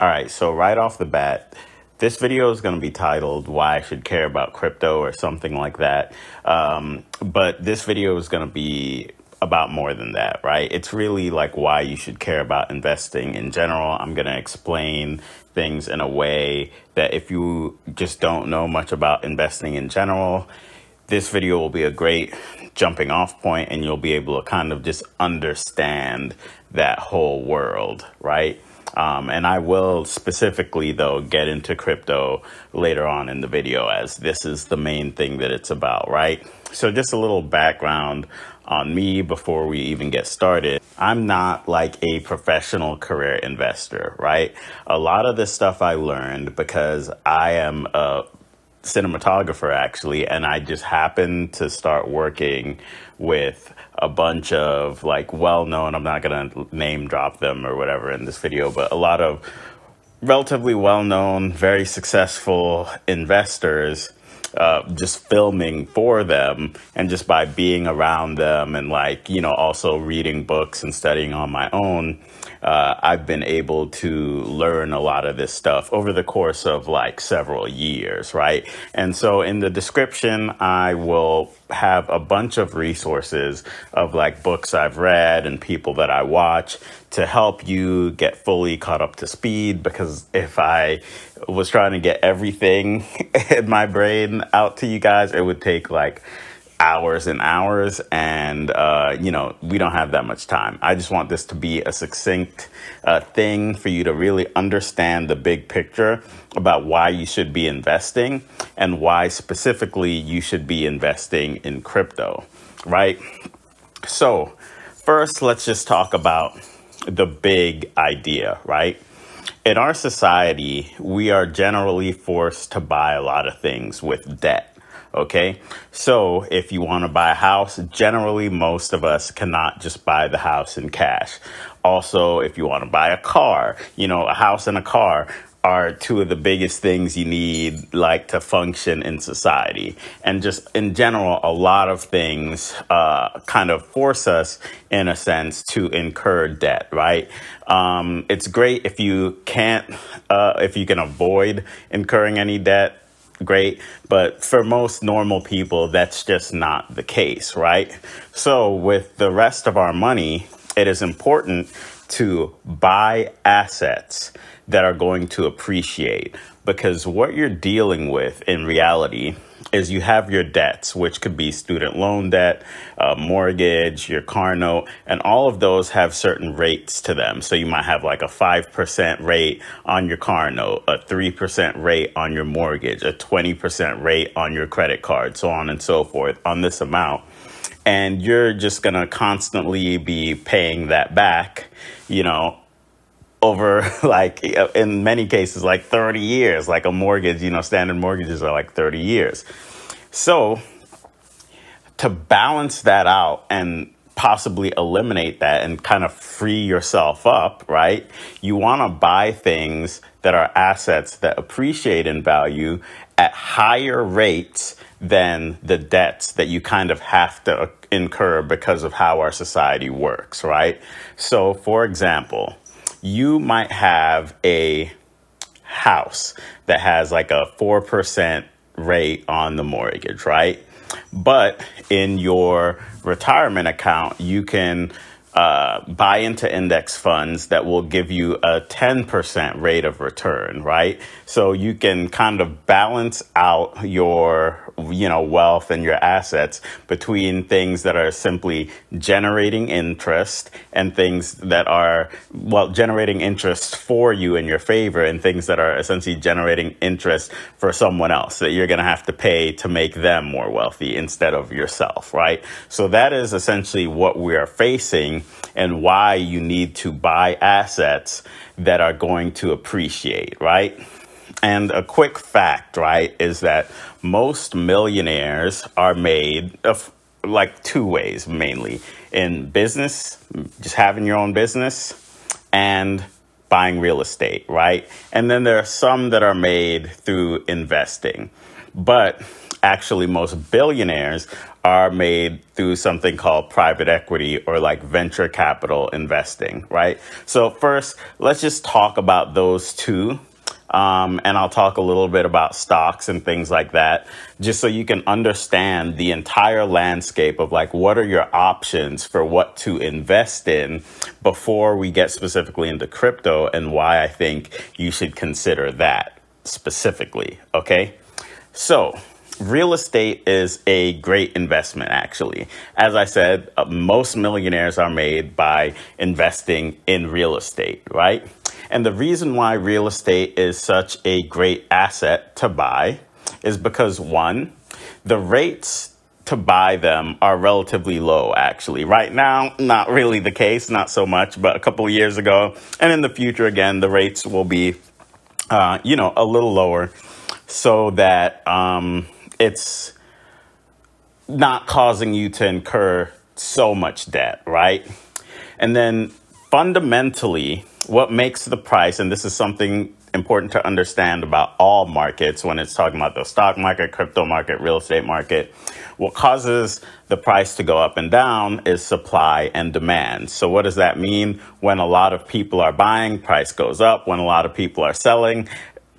All right, so right off the bat, this video is going to be titled Why I Should Care About Crypto or something like that. Um, but this video is going to be about more than that, right? It's really like why you should care about investing in general. I'm going to explain things in a way that if you just don't know much about investing in general, this video will be a great jumping off point and you'll be able to kind of just understand that whole world, right? Um, and I will specifically, though, get into crypto later on in the video as this is the main thing that it's about, right? So, just a little background on me before we even get started. I'm not like a professional career investor, right? A lot of this stuff I learned because I am a cinematographer actually, and I just happened to start working with a bunch of like well known, I'm not going to name drop them or whatever in this video, but a lot of relatively well known, very successful investors. Uh, just filming for them and just by being around them and like you know also reading books and studying on my own uh, I've been able to learn a lot of this stuff over the course of like several years, right? And so in the description, I will have a bunch of resources of like books I've read and people that I watch to help you get fully caught up to speed. Because if I was trying to get everything in my brain out to you guys, it would take like hours and hours and uh, you know we don't have that much time. I just want this to be a succinct uh, thing for you to really understand the big picture about why you should be investing and why specifically you should be investing in crypto right? So first let's just talk about the big idea right? In our society we are generally forced to buy a lot of things with debt Okay. So if you want to buy a house, generally most of us cannot just buy the house in cash. Also, if you want to buy a car, you know, a house and a car are two of the biggest things you need like to function in society and just in general a lot of things uh, kind of force us in a sense to incur debt right um, it's great if you can't uh, if you can avoid incurring any debt great. But for most normal people, that's just not the case, right? So with the rest of our money, it is important to buy assets that are going to appreciate because what you're dealing with in reality is you have your debts, which could be student loan debt, uh, mortgage, your car note, and all of those have certain rates to them. So you might have like a 5% rate on your car note, a 3% rate on your mortgage, a 20% rate on your credit card, so on and so forth on this amount. And you're just to constantly be paying that back, you know, over like uh, in many cases like 30 years. Like a mortgage you know standard mortgages are like 30 years. So to balance that out and possibly eliminate that and kind of free yourself up right you want to buy things that are assets that appreciate in value at higher rates than the debts that you kind of have to uh, incur because of how our society works right? So for example you might have a house that has like a 4% rate on the mortgage, right? But in your retirement account, you can uh, buy into index funds that will give you a 10% rate of return, right? So you can kind of balance out your you know, wealth and your assets between things that are simply generating interest and things that are, well, generating interest for you in your favor and things that are essentially generating interest for someone else that you're going to have to pay to make them more wealthy instead of yourself, right? So that is essentially what we are facing and why you need to buy assets that are going to appreciate, right? And a quick fact, right, is that most millionaires are made of like two ways mainly in business, just having your own business, and buying real estate, right? And then there are some that are made through investing. But actually, most billionaires are made through something called private equity or like venture capital investing, right? So, first, let's just talk about those two. Um, and I'll talk a little bit about stocks and things like that, just so you can understand the entire landscape of like what are your options for what to invest in before we get specifically into crypto and why I think you should consider that specifically. Okay. So, real estate is a great investment, actually. As I said, uh, most millionaires are made by investing in real estate, right? And the reason why real estate is such a great asset to buy is because one, the rates to buy them are relatively low, actually. Right now, not really the case, not so much, but a couple years ago, and in the future, again, the rates will be, uh, you know, a little lower so that um, it's not causing you to incur so much debt, right? And then fundamentally, what makes the price, and this is something important to understand about all markets when it's talking about the stock market, crypto market, real estate market. What causes the price to go up and down is supply and demand. So what does that mean? When a lot of people are buying, price goes up. When a lot of people are selling,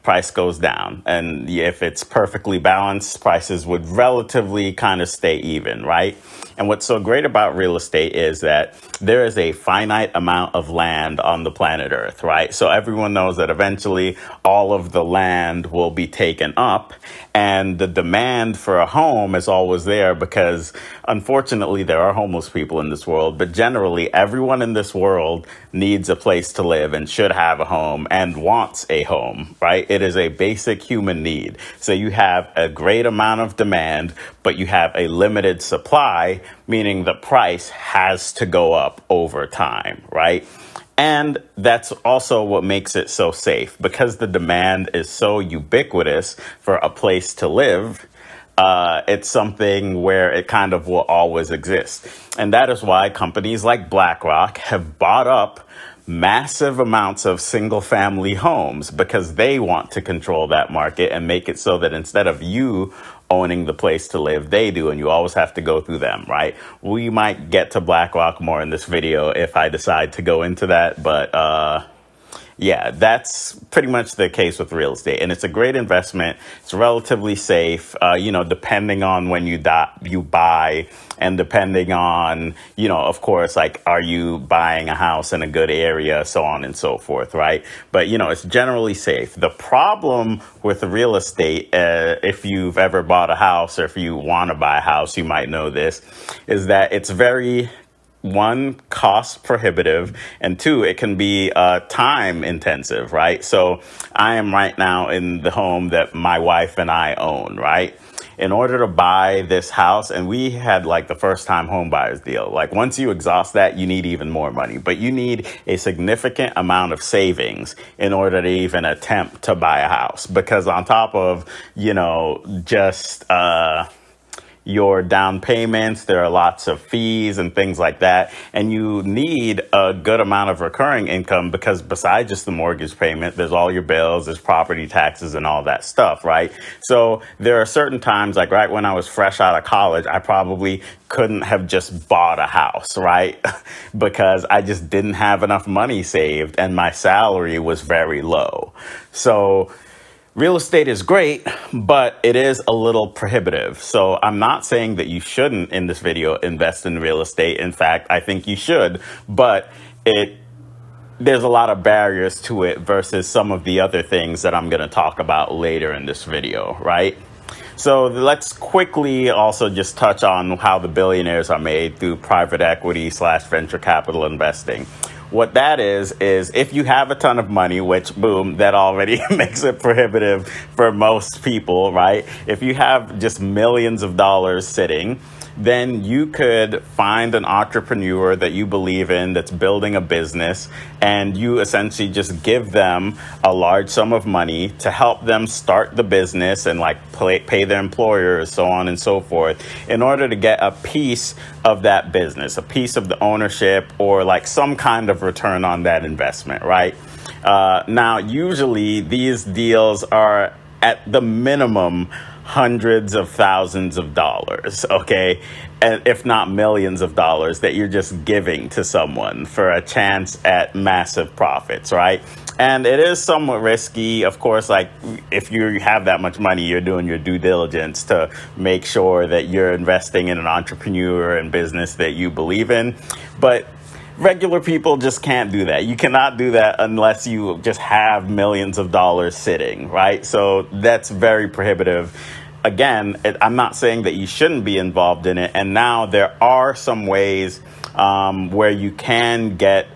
price goes down. And if it's perfectly balanced, prices would relatively kind of stay even, right? And what's so great about real estate is that there is a finite amount of land on the planet Earth, right? So everyone knows that eventually all of the land will be taken up and the demand for a home is always there because unfortunately there are homeless people in this world, but generally everyone in this world needs a place to live and should have a home and wants a home, right? It is a basic human need. So you have a great amount of demand, but you have a limited supply, meaning the price has to go up over time, right? And that's also what makes it so safe because the demand is so ubiquitous for a place to live. Uh, it's something where it kind of will always exist. And that is why companies like BlackRock have bought up massive amounts of single family homes because they want to control that market and make it so that instead of you owning the place to live. They do, and you always have to go through them, right? We might get to BlackRock more in this video if I decide to go into that, but uh, yeah, that's pretty much the case with real estate, and it's a great investment. It's relatively safe, uh, you know, depending on when you die, you buy, and depending on, you know, of course, like are you buying a house in a good area, so on and so forth, right? But you know, it's generally safe. The problem with real estate, uh, if you've ever bought a house or if you want to buy a house, you might know this, is that it's very one cost prohibitive and two it can be uh, time intensive right? So i am right now in the home that my wife and i own right? In order to buy this house and we had like the first time home buyers deal. Like once you exhaust that you need even more money. But you need a significant amount of savings in order to even attempt to buy a house. Because on top of you know just uh your down payments. There are lots of fees and things like that. And you need a good amount of recurring income because besides just the mortgage payment, there's all your bills, there's property taxes and all that stuff, right? So there are certain times, like right when I was fresh out of college, I probably couldn't have just bought a house, right? because I just didn't have enough money saved and my salary was very low. So Real estate is great, but it is a little prohibitive. So I'm not saying that you shouldn't in this video invest in real estate. In fact, I think you should, but it there's a lot of barriers to it versus some of the other things that I'm going to talk about later in this video, right? So let's quickly also just touch on how the billionaires are made through private equity slash venture capital investing. What that is, is if you have a ton of money, which boom, that already makes it prohibitive for most people, right? If you have just millions of dollars sitting, then you could find an entrepreneur that you believe in that's building a business and you essentially just give them a large sum of money to help them start the business and like pay, pay their employer so on and so forth, in order to get a piece of that business, a piece of the ownership or like some kind of return on that investment, right? Uh, now, usually these deals are at the minimum hundreds of thousands of dollars, okay? And if not millions of dollars that you're just giving to someone for a chance at massive profits, right? And it is somewhat risky. Of course, like if you have that much money, you're doing your due diligence to make sure that you're investing in an entrepreneur and business that you believe in. But regular people just can't do that. You cannot do that unless you just have millions of dollars sitting, right? So that's very prohibitive. Again, it, I'm not saying that you shouldn't be involved in it. And now there are some ways um, where you can get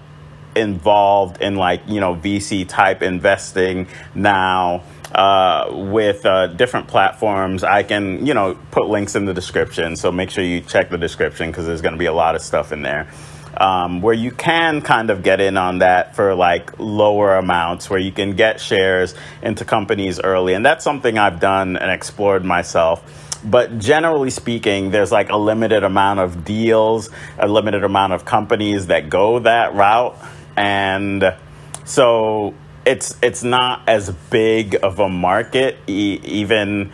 involved in like, you know, VC type investing now. Uh, with uh, different platforms. I can, you know, put links in the description. So make sure you check the description because there's going to be a lot of stuff in there um, where you can kind of get in on that for like lower amounts, where you can get shares into companies early. And that's something I've done and explored myself. But generally speaking, there's like a limited amount of deals, a limited amount of companies that go that route. And so it's it's not as big of a market, e- even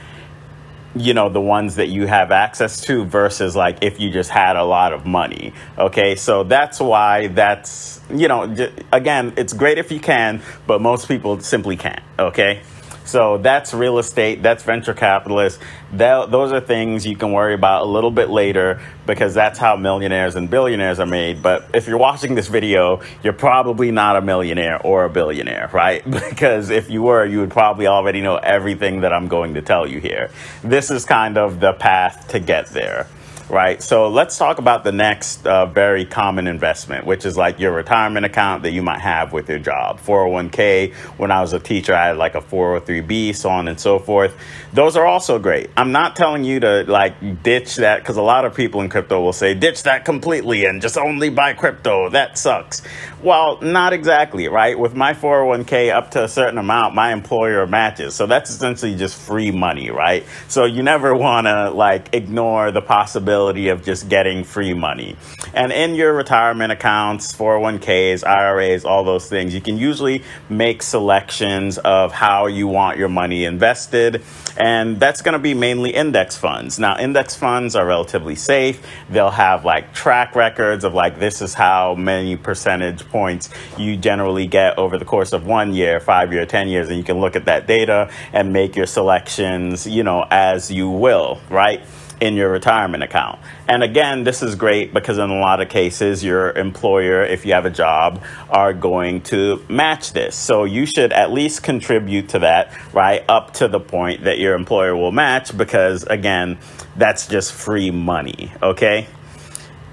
you know the ones that you have access to versus like if you just had a lot of money okay? So that's why that's you know again it's great if you can but most people simply can't okay so that's real estate, that's venture capitalists. That, those are things you can worry about a little bit later because that's how millionaires and billionaires are made. But if you're watching this video, you're probably not a millionaire or a billionaire, right? Because if you were, you would probably already know everything that I'm going to tell you here. This is kind of the path to get there right? So let's talk about the next uh, very common investment, which is like your retirement account that you might have with your job. 401k, when I was a teacher, I had like a 403b, so on and so forth. Those are also great. I'm not telling you to like ditch that because a lot of people in crypto will say ditch that completely and just only buy crypto. That sucks. Well, not exactly, right? With my 401k up to a certain amount, my employer matches. So that's essentially just free money, right? So you never want to like ignore the possibility possibility of just getting free money. And in your retirement accounts, 401ks, IRAs, all those things, you can usually make selections of how you want your money invested. And that's going to be mainly index funds. Now, index funds are relatively safe. They'll have like track records of like, this is how many percentage points you generally get over the course of one year, five year, 10 years. And you can look at that data and make your selections, you know, as you will, right? In your retirement account. And again, this is great because in a lot of cases, your employer, if you have a job, are going to match this. So you should at least contribute to that, right? Up to the point that your employer will match because again, that's just free money, okay?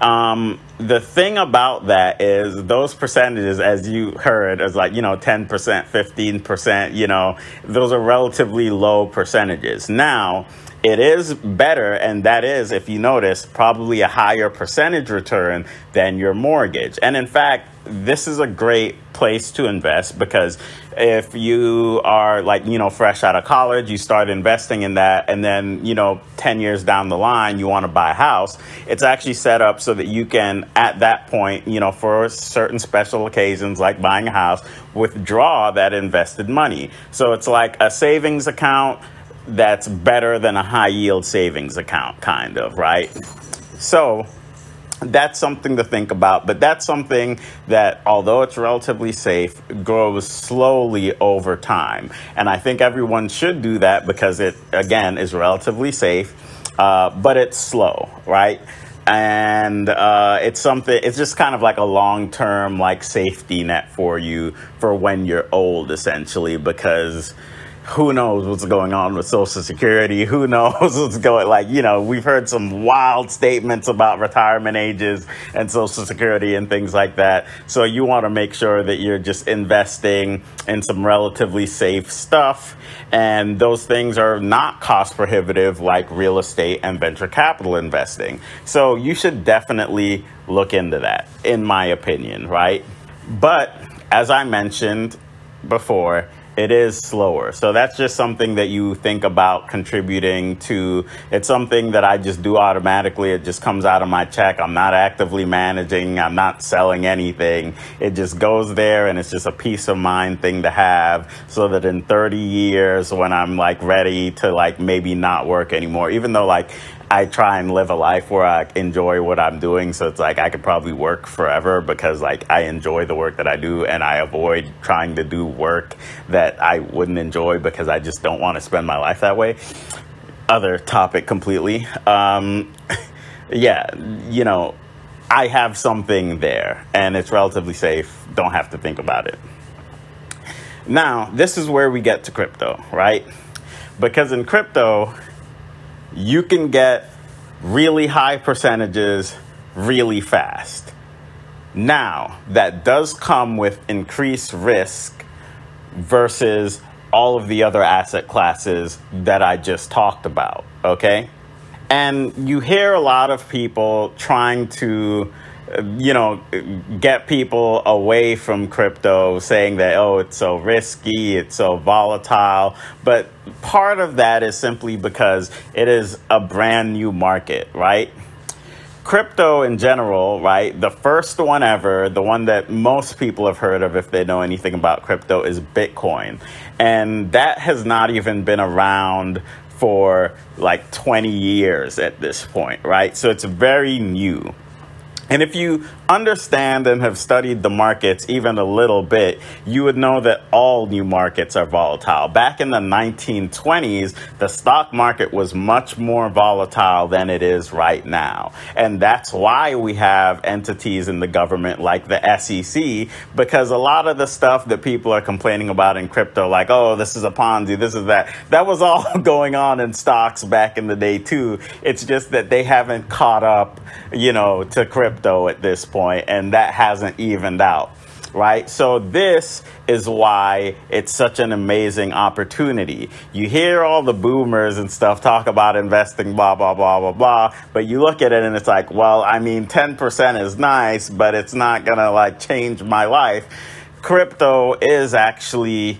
Um, the thing about that is those percentages, as you heard, is like, you know, 10%, 15%, you know, those are relatively low percentages. Now, it is better, and that is, if you notice, probably a higher percentage return than your mortgage. And in fact, this is a great place to invest because if you are like, you know, fresh out of college, you start investing in that, and then, you know, 10 years down the line, you want to buy a house, it's actually set up so that you can, at that point, you know, for certain special occasions like buying a house, withdraw that invested money. So it's like a savings account that's better than a high yield savings account, kind of, right? So that's something to think about, but that's something that, although it's relatively safe, grows slowly over time. And I think everyone should do that because it, again, is relatively safe, uh, but it's slow, right? and uh, it's something it's just kind of like a long-term like safety net for you for when you're old essentially because who knows what's going on with Social Security? Who knows what's going like, you know, we've heard some wild statements about retirement ages and Social Security and things like that. So you want to make sure that you're just investing in some relatively safe stuff. And those things are not cost prohibitive like real estate and venture capital investing. So you should definitely look into that, in my opinion, right? But as I mentioned before, it is slower. So that's just something that you think about contributing to. It's something that I just do automatically. It just comes out of my check. I'm not actively managing. I'm not selling anything. It just goes there and it's just a peace of mind thing to have so that in 30 years when I'm like ready to like maybe not work anymore, even though like I try and live a life where I enjoy what I'm doing. So it's like I could probably work forever because like I enjoy the work that I do and I avoid trying to do work that I wouldn't enjoy because I just don't want to spend my life that way. Other topic completely. Um, yeah, you know, I have something there and it's relatively safe. Don't have to think about it. Now, this is where we get to crypto, right? Because in crypto, you can get really high percentages really fast. Now, that does come with increased risk versus all of the other asset classes that I just talked about, okay? And you hear a lot of people trying to you know, get people away from crypto, saying that, oh, it's so risky, it's so volatile. But part of that is simply because it is a brand new market, right? Crypto in general, right? The first one ever, the one that most people have heard of if they know anything about crypto, is Bitcoin. And that has not even been around for like 20 years at this point, right? So it's very new. And if you understand and have studied the markets even a little bit, you would know that all new markets are volatile. Back in the 1920s, the stock market was much more volatile than it is right now. And that's why we have entities in the government like the SEC, because a lot of the stuff that people are complaining about in crypto, like, oh, this is a Ponzi, this is that, that was all going on in stocks back in the day too. It's just that they haven't caught up, you know, to crypto crypto at this point, and that hasn't evened out right? So this is why it's such an amazing opportunity. You hear all the boomers and stuff talk about investing, blah, blah, blah, blah, blah, but you look at it and it's like, well, I mean, 10% is nice, but it's not gonna like change my life. Crypto is actually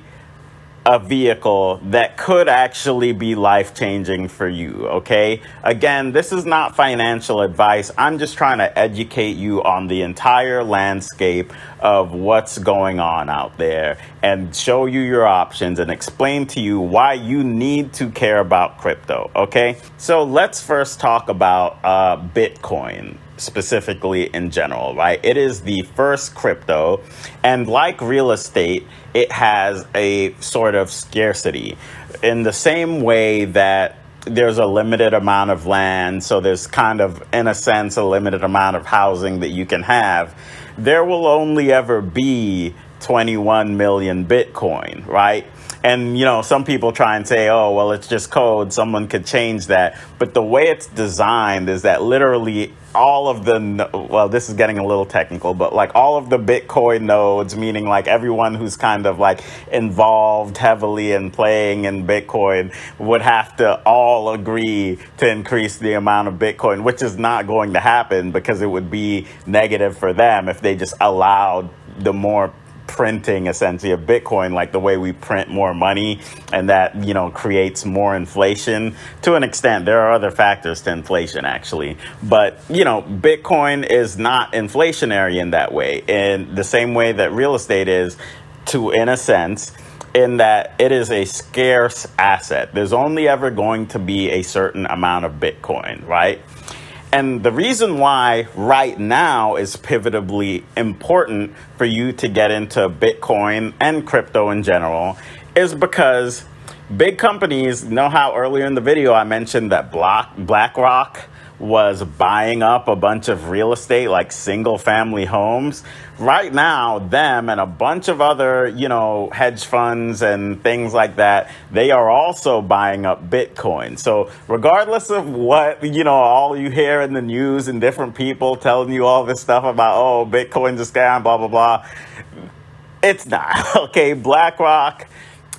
a vehicle that could actually be life changing for you, okay? Again, this is not financial advice. I'm just trying to educate you on the entire landscape of what's going on out there and show you your options and explain to you why you need to care about crypto, okay? So let's first talk about uh, Bitcoin specifically in general, right? It is the first crypto, and like real estate, it has a sort of scarcity in the same way that there's a limited amount of land, so there's kind of, in a sense, a limited amount of housing that you can have. There will only ever be 21 million Bitcoin, right? And, you know, some people try and say, oh, well, it's just code. Someone could change that. But the way it's designed is that literally all of the, well, this is getting a little technical, but like all of the Bitcoin nodes, meaning like everyone who's kind of like involved heavily in playing in Bitcoin would have to all agree to increase the amount of Bitcoin, which is not going to happen because it would be negative for them if they just allowed the more printing essentially of Bitcoin, like the way we print more money, and that you know creates more inflation to an extent. There are other factors to inflation actually, but you know Bitcoin is not inflationary in that way, in the same way that real estate is, to in a sense in that it is a scarce asset. There's only ever going to be a certain amount of Bitcoin, right? And the reason why right now is pivotably important for you to get into Bitcoin and crypto in general is because big companies know how earlier in the video I mentioned that Black, BlackRock was buying up a bunch of real estate, like single family homes. Right now, them and a bunch of other, you know, hedge funds and things like that, they are also buying up Bitcoin. So, regardless of what, you know, all you hear in the news and different people telling you all this stuff about, oh, Bitcoin's a scam, blah, blah, blah, it's not. Okay, BlackRock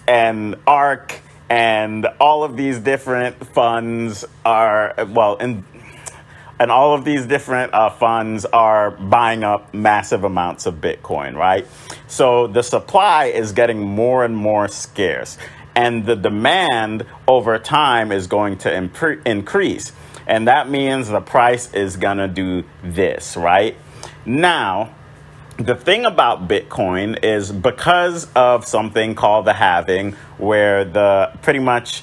and ARK and all of these different funds are, well, and and all of these different uh, funds are buying up massive amounts of Bitcoin, right? So the supply is getting more and more scarce, and the demand over time is going to imp- increase. And that means the price is going to do this, right? Now, the thing about Bitcoin is because of something called the halving, where the pretty much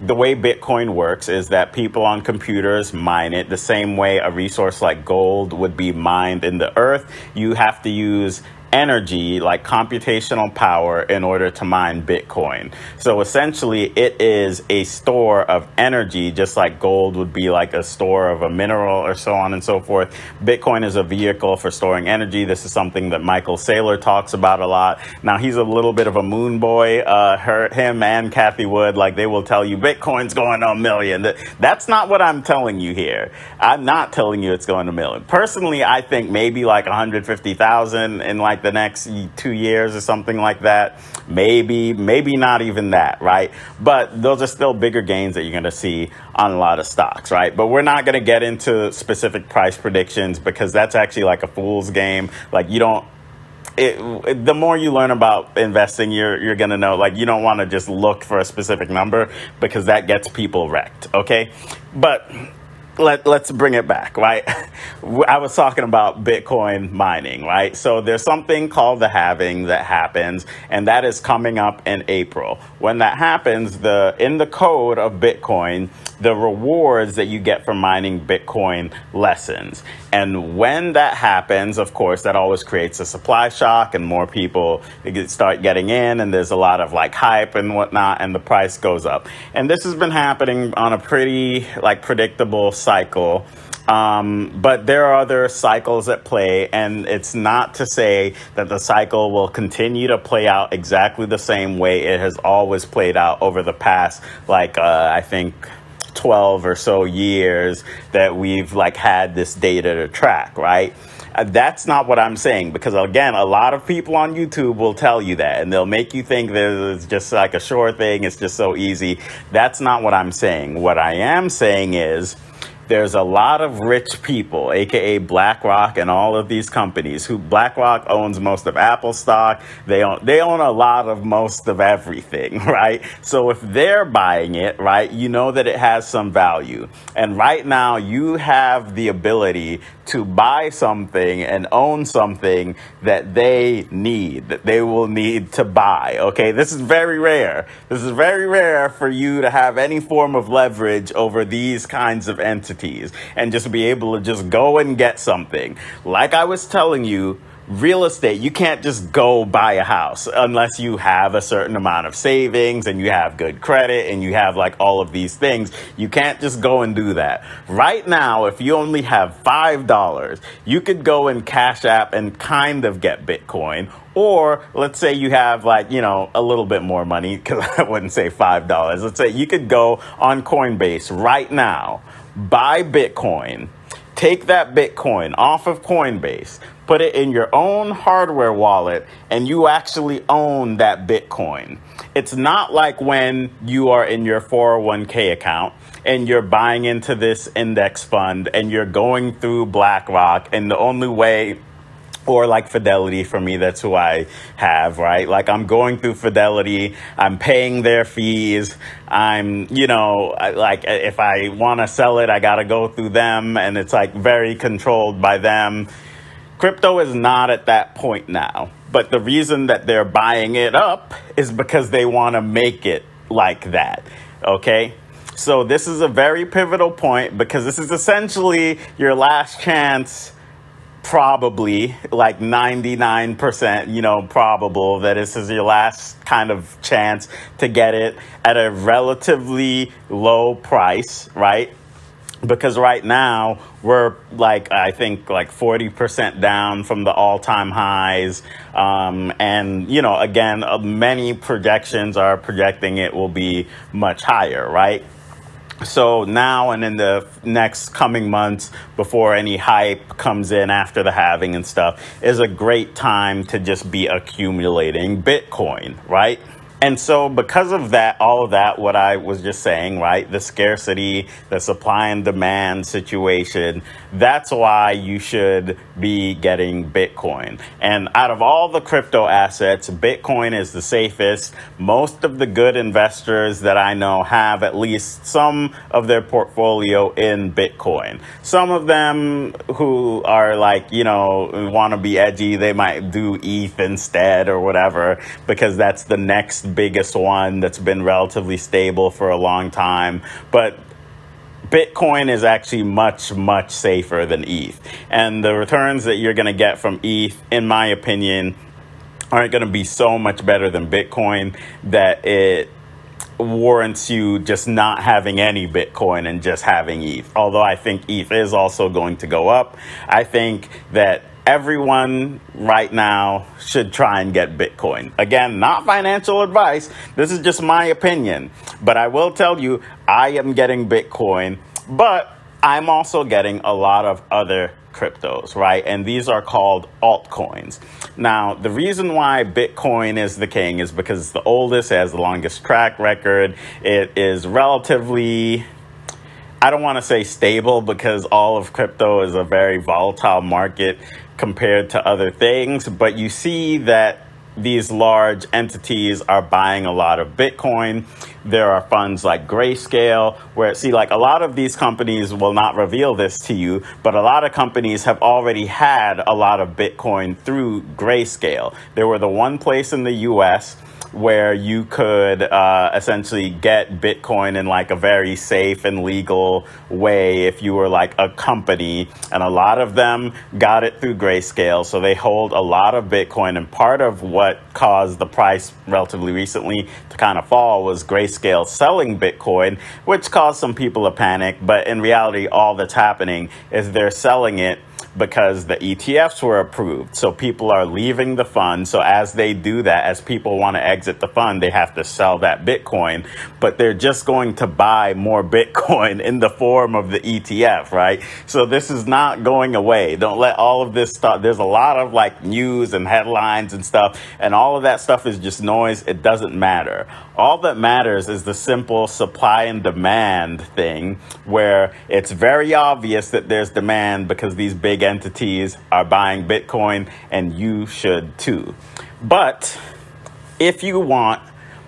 the way Bitcoin works is that people on computers mine it the same way a resource like gold would be mined in the earth. You have to use energy, like computational power, in order to mine Bitcoin. So essentially, it is a store of energy, just like gold would be like a store of a mineral or so on and so forth. Bitcoin is a vehicle for storing energy. This is something that Michael Saylor talks about a lot. Now, he's a little bit of a moon boy. Uh, her, him and Cathie Wood, like they will tell you Bitcoin's going to a million. That's not what I'm telling you here. I'm not telling you it's going to a million. Personally, I think maybe like 150,000 in like the next two years or something like that. Maybe, maybe not even that, right? But those are still bigger gains that you're going to see on a lot of stocks, right? But we're not going to get into specific price predictions because that's actually like a fool's game. Like you don't it, the more you learn about investing, you're you're gonna know like you don't want to just look for a specific number because that gets people wrecked. Okay, but let, let's bring it back, right? I was talking about Bitcoin mining, right? So there's something called the halving that happens, and that is coming up in April. When that happens, the in the code of Bitcoin, the rewards that you get from mining Bitcoin lessens. And when that happens, of course, that always creates a supply shock, and more people start getting in, and there's a lot of like hype and whatnot, and the price goes up. And this has been happening on a pretty like predictable cycle. Um, but there are other cycles at play, and it's not to say that the cycle will continue to play out exactly the same way it has always played out over the past, like, uh, I think 12 or so years that we've like had this data to track, right? Uh, that's not what I'm saying because again, a lot of people on YouTube will tell you that and they'll make you think that it's just like a sure thing. It's just so easy. That's not what I'm saying. What I am saying is there's a lot of rich people, aka BlackRock and all of these companies who BlackRock owns most of Apple stock. They own they own a lot of most of everything, right? So if they're buying it, right, you know that it has some value. And right now you have the ability to buy something and own something that they need, that they will need to buy. Okay, this is very rare. This is very rare for you to have any form of leverage over these kinds of entities and just be able to just go and get something. Like I was telling you, real estate, you can't just go buy a house unless you have a certain amount of savings and you have good credit and you have like all of these things. You can't just go and do that. Right now, if you only have $5, you could go and Cash App and kind of get Bitcoin. Or let's say you have like, you know, a little bit more money, because I wouldn't say $5. Let's say you could go on Coinbase right now, buy Bitcoin take that Bitcoin off of Coinbase, put it in your own hardware wallet, and you actually own that Bitcoin. It's not like when you are in your 401k account and you're buying into this index fund and you're going through BlackRock, and the only way or like Fidelity for me, that's who I have, right? Like I'm going through Fidelity, I'm paying their fees. I'm, you know, like if I want to sell it, I got to go through them and it's like very controlled by them. Crypto is not at that point now. But the reason that they're buying it up is because they want to make it like that. Okay? So this is a very pivotal point because this is essentially your last chance probably like 99% you know probable that this is your last kind of chance to get it at a relatively low price right? Because right now we're like i think like 40% down from the all-time highs. Um, and you know again uh, many projections are projecting it will be much higher right so now and in the next coming months before any hype comes in after the halving and stuff is a great time to just be accumulating bitcoin right And so, because of that, all of that, what I was just saying, right? The scarcity, the supply and demand situation, that's why you should be getting Bitcoin. And out of all the crypto assets, Bitcoin is the safest. Most of the good investors that I know have at least some of their portfolio in Bitcoin. Some of them who are like, you know, want to be edgy, they might do ETH instead or whatever, because that's the next biggest one that's been relatively stable for a long time. But Bitcoin is actually much, much safer than ETH. And the returns that you're going to get from ETH, in my opinion, aren't going to be so much better than Bitcoin that it warrants you just not having any Bitcoin and just having ETH. Although I think ETH is also going to go up. I think that everyone right now should try and get Bitcoin. Again, not financial advice. This is just my opinion. But I will tell you, I am getting Bitcoin, but I'm also getting a lot of other cryptos, right? And these are called altcoins. Now, the reason why Bitcoin is the king is because it's the oldest, it has the longest track record, it is relatively I don't want to say stable because all of crypto is a very volatile market compared to other things, but you see that these large entities are buying a lot of Bitcoin. There are funds like Grayscale, where, see, like a lot of these companies will not reveal this to you, but a lot of companies have already had a lot of Bitcoin through Grayscale. They were the one place in the US where you could uh, essentially get Bitcoin in like a very safe and legal way if you were like a company. And a lot of them got it through Grayscale. So they hold a lot of Bitcoin. And part of what caused the price relatively recently to kind of fall was Grayscale selling Bitcoin, which caused some people to panic. But in reality, all that's happening is they're selling it because the ETFs were approved. So people are leaving the fund. So as they do that, as people want to exit the fund, they have to sell that Bitcoin, but they're just going to buy more Bitcoin in the form of the ETF, right? So this is not going away. Don't let all of this stuff, there's a lot of like news and headlines and stuff, and all of that stuff is just noise. It doesn't matter. All that matters is the simple supply and demand thing where it's very obvious that there's demand because these big entities are buying Bitcoin and you should too. But if you want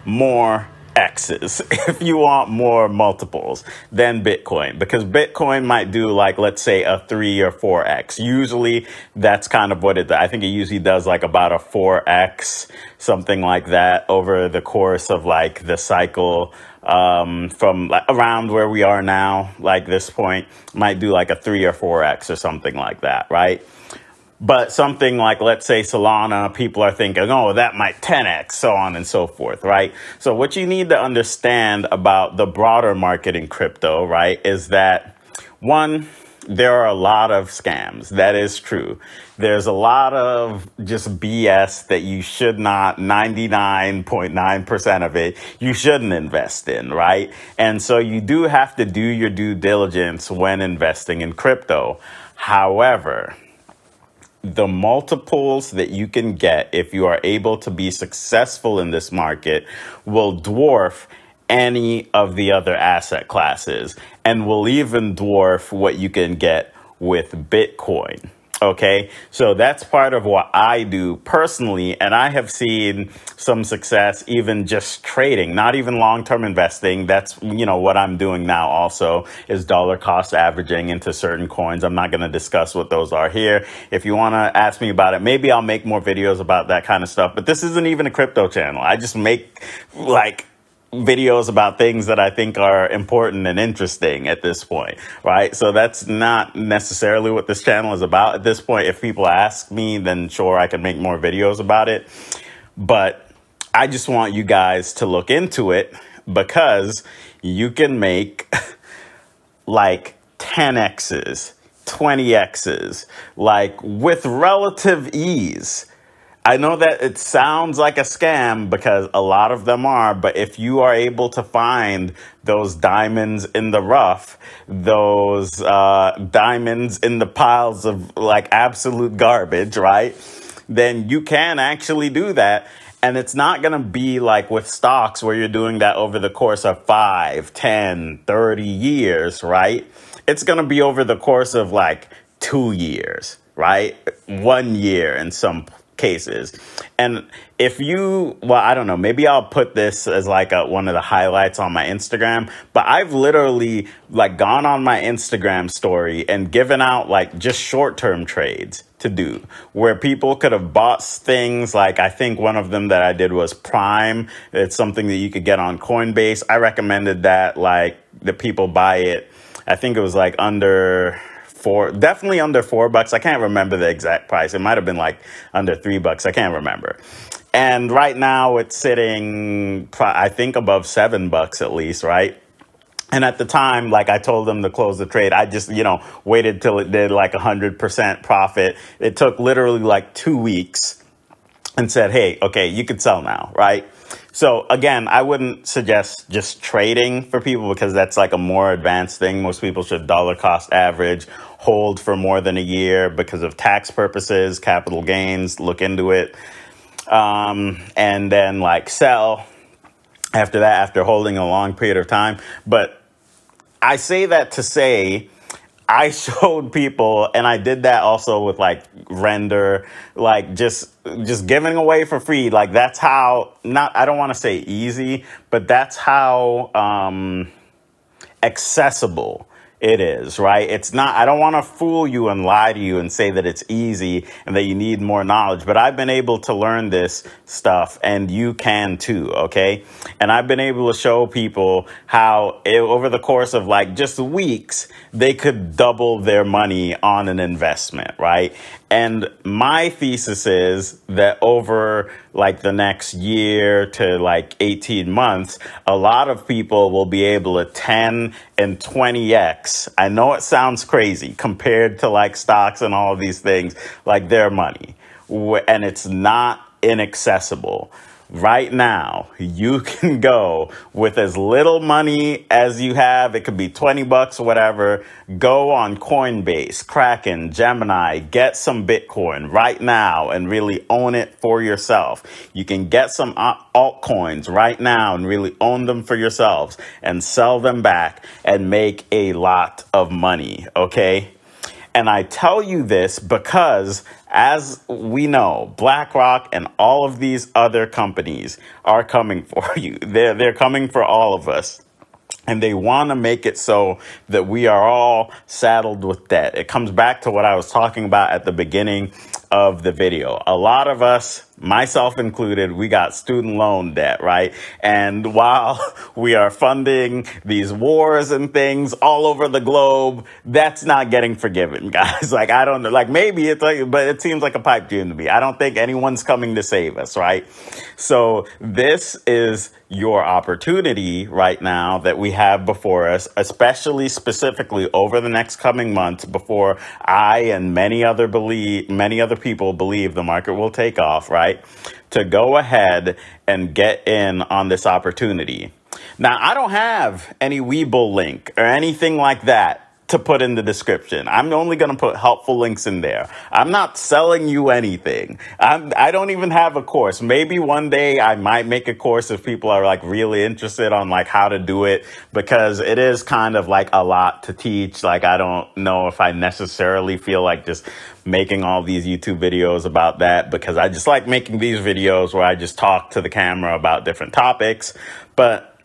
more X's, if you want more multiples than Bitcoin, because Bitcoin might do like, let's say a three or four X. Usually that's kind of what it, I think it usually does like about a four X, something like that over the course of like the cycle um, from like around where we are now, like this point, might do like a three or four X or something like that, right? But something like, let's say Solana, people are thinking, oh, that might 10x, so on and so forth, right? So what you need to understand about the broader market in crypto, right, is that one, there are a lot of scams. That is true. There's a lot of just BS that you should not, 99.9% of it, you shouldn't invest in, right? And so you do have to do your due diligence when investing in crypto. However, the multiples that you can get if you are able to be successful in this market will dwarf any of the other asset classes and will even dwarf what you can get with Bitcoin. Okay, so that's part of what I do personally, and I have seen some success even just trading, not even long term investing. That's you know what I'm doing now. Also, is dollar cost averaging into certain coins. I'm not going to discuss what those are here. If you want to ask me about it, maybe I'll make more videos about that kind of stuff. But this isn't even a crypto channel. I just make like videos about things that I think are important and interesting at this point, right? So that's not necessarily what this channel is about at this point. If people ask me, then sure, I can make more videos about it. But I just want you guys to look into it because you can make like 10x's, 20x's, like with relative ease I know that it sounds like a scam because a lot of them are, but if you are able to find those diamonds in the rough, those uh, diamonds in the piles of like absolute garbage, right? Then you can actually do that. And it's not going to be like with stocks where you're doing that over the course of 5, 10, 30 years, right? It's going to be over the course of like two years, right? One year in some cases. And if you, well, I don't know, maybe I'll put this as like a, one of the highlights on my Instagram, but I've literally like gone on my Instagram story and given out like just short term trades to do where people could have bought things like I think one of them that I did was Prime. It's something that you could get on Coinbase. I recommended that like the people buy it. I think it was like under four, definitely under four bucks. I can't remember the exact price. It might have been like under three bucks. I can't remember. And right now it's sitting, I think, above seven bucks at least, right? And at the time, like I told them to close the trade, I just, you know, waited till it did like a hundred percent profit. It took literally like two weeks and said, Hey, okay, you could sell now, right? So again, I wouldn't suggest just trading for people because that's like a more advanced thing. Most people should dollar cost average, hold for more than a year because of tax purposes, capital gains, look into it. Um, and then like sell after that, after holding a long period of time. But I say that to say, I showed people, and I did that also with like render, like just just giving away for free. Like that's how not I don't want to say easy, but that's how um, accessible it is, right? It's not, I don't want to fool you and lie to you and say that it's easy and that you need more knowledge, but I've been able to learn this stuff and you can too, okay? And I've been able to show people how it, over the course of like just weeks, they could double their money on an investment, right? And my thesis is that over like the next year to like 18 months, a lot of people will be able to 10 and 20x. I know it sounds crazy compared to like stocks and all of these things, like their money. And it's not inaccessible right now, you can go with as little money as you have. It could be 20 bucks or whatever. Go on Coinbase, Kraken, Gemini, get some Bitcoin right now and really own it for yourself. You can get some altcoins right now and really own them for yourselves and sell them back and make a lot of money. Okay. And I tell you this because as we know, BlackRock and all of these other companies are coming for you. They're, they're coming for all of us. And they want to make it so that we are all saddled with debt. It comes back to what I was talking about at the beginning of the video. A lot of us myself included, we got student loan debt, right? And while we are funding these wars and things all over the globe, that's not getting forgiven, guys. Like, I don't know, like maybe it's like, but it seems like a pipe dream to me. I don't think anyone's coming to save us, right? So this is your opportunity right now that we have before us, especially specifically over the next coming months before I and many other believe, many other people believe the market will take off, right? Right? To go ahead and get in on this opportunity. Now, I don't have any Webull link or anything like that to put in the description. I'm only going to put helpful links in there. I'm not selling you anything. I'm, I don't even have a course. Maybe one day I might make a course if people are like really interested on like how to do it because it is kind of like a lot to teach. Like I don't know if I necessarily feel like just making all these YouTube videos about that because I just like making these videos where I just talk to the camera about different topics. But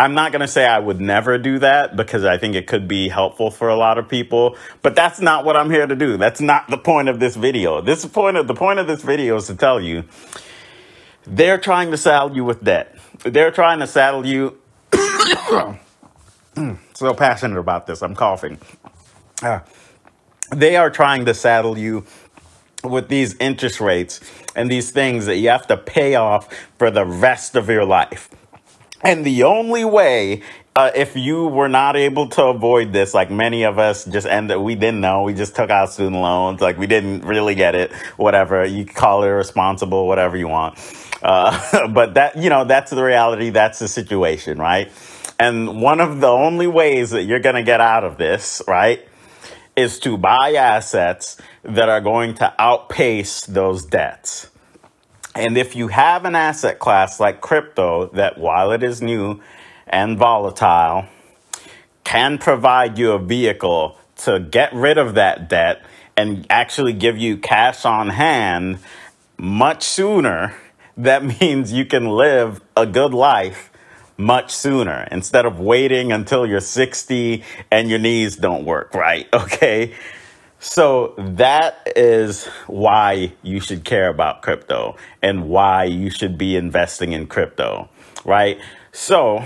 I'm not going to say I would never do that because I think it could be helpful for a lot of people, but that's not what I'm here to do. That's not the point of this video. This point of the point of this video is to tell you they're trying to saddle you with debt. They're trying to saddle you so passionate about this. I'm coughing. Uh, they are trying to saddle you with these interest rates and these things that you have to pay off for the rest of your life. And the only way, uh, if you were not able to avoid this, like many of us just ended, we didn't know, we just took out student loans, like we didn't really get it, whatever. You call it irresponsible, whatever you want. Uh, but that, you know, that's the reality, that's the situation, right? And one of the only ways that you're going to get out of this, right, is to buy assets that are going to outpace those debts. And if you have an asset class like crypto that while it is new and volatile, can provide you a vehicle to get rid of that debt and actually give you cash on hand much sooner, that means you can live a good life much sooner instead of waiting until you're 60 and your knees don't work right. Okay. So that is why you should care about crypto and why you should be investing in crypto, right? So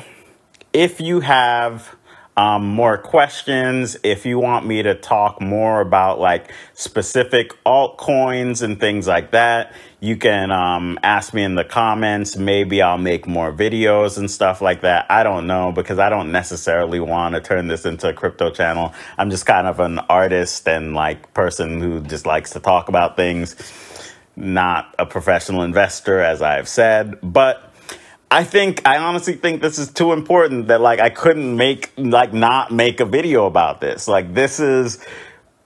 if you have um, more questions, if you want me to talk more about like specific altcoins and things like that, you can um, ask me in the comments. Maybe I'll make more videos and stuff like that. I don't know because I don't necessarily want to turn this into a crypto channel. I'm just kind of an artist and like person who just likes to talk about things, not a professional investor, as I've said. But I think I honestly think this is too important that like I couldn't make like not make a video about this. Like this is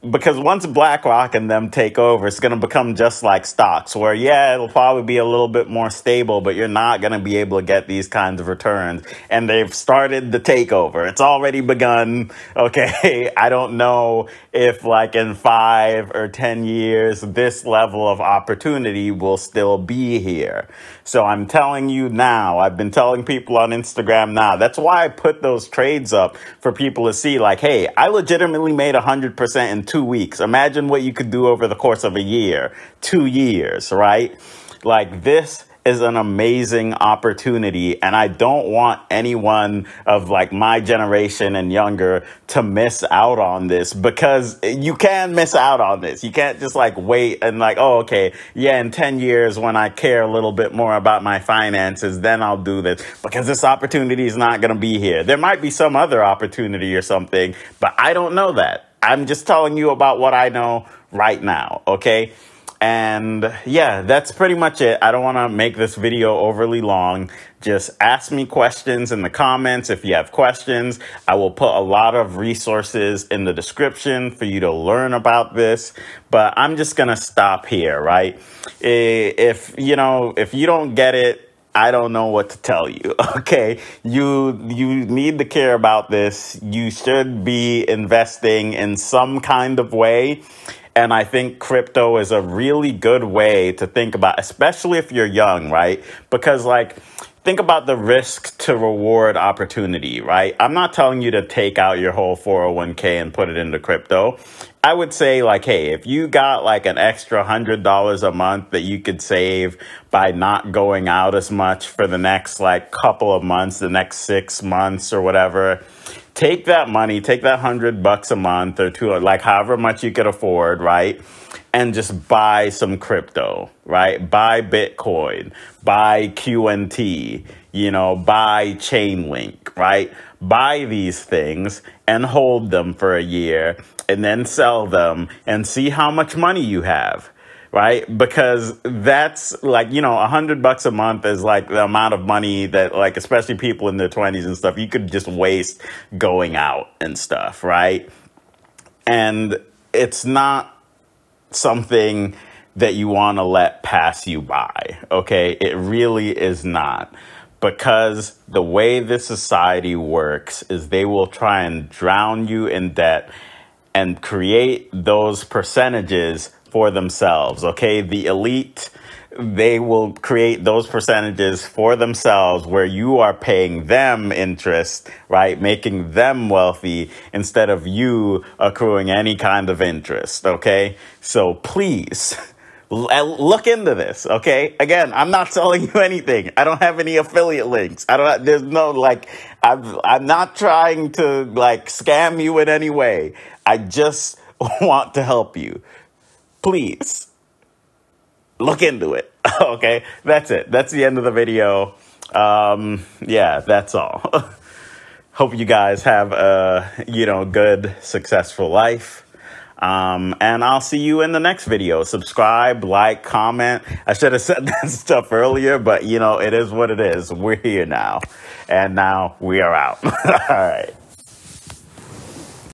because once BlackRock and them take over, it's going to become just like stocks, where yeah, it'll probably be a little bit more stable, but you're not going to be able to get these kinds of returns. And they've started the takeover; it's already begun. Okay, I don't know if like in five or ten years, this level of opportunity will still be here. So I'm telling you now. I've been telling people on Instagram now. That's why I put those trades up for people to see. Like, hey, I legitimately made hundred percent in two two weeks. Imagine what you could do over the course of a year, two years, right? Like this is an amazing opportunity and I don't want anyone of like my generation and younger to miss out on this because you can miss out on this. You can't just like wait and like, oh, okay, yeah, in 10 years when I care a little bit more about my finances, then I'll do this because this opportunity is not going to be here. There might be some other opportunity or something, but I don't know that. I'm just telling you about what I know right now, okay? And yeah, that's pretty much it. I don't want to make this video overly long. Just ask me questions in the comments if you have questions. I will put a lot of resources in the description for you to learn about this. But I'm just going to stop here, right? If, you know, if you don't get it, I don't know what to tell you. Okay. You, you need to care about this. You should be investing in some kind of way. And I think crypto is a really good way to think about, especially if you're young, right? Because like, think about the risk to reward opportunity, right? I'm not telling you to take out your whole 401k and put it into crypto. I would say like, hey, if you got like an extra hundred dollars a month that you could save by not going out as much for the next like couple of months, the next six months or whatever, take that money, take that hundred bucks a month or two, like however much you could afford, right? And just buy some crypto, right? Buy Bitcoin, buy QNT, you know, buy Chainlink, right? Buy these things and hold them for a year and then sell them and see how much money you have right? Because that's like you know a hundred bucks a month is like the amount of money that like especially people in their 20s and stuff you could just waste going out and stuff right? And it's not something that you want to let pass you by okay? It really is not. Because the way this society works is they will try and drown you in debt and create those percentages for themselves. Okay. The elite, they will create those percentages for themselves where you are paying them interest, right? Making them wealthy instead of you accruing any kind of interest. Okay. So please look into this. Okay. Again, I'm not selling you anything. I don't have any affiliate links. I don't, there's no like, I'm, I'm not trying to like scam you in any way. I just want to help you. Please look into it. okay, that's it. That's the end of the video. Um, yeah, that's all. Hope you guys have a, you know, good, successful life. Um, and I'll see you in the next video. Subscribe, like, comment. I should have said that stuff earlier, but you know, it is what it is. We're here now. And now we are out. All right.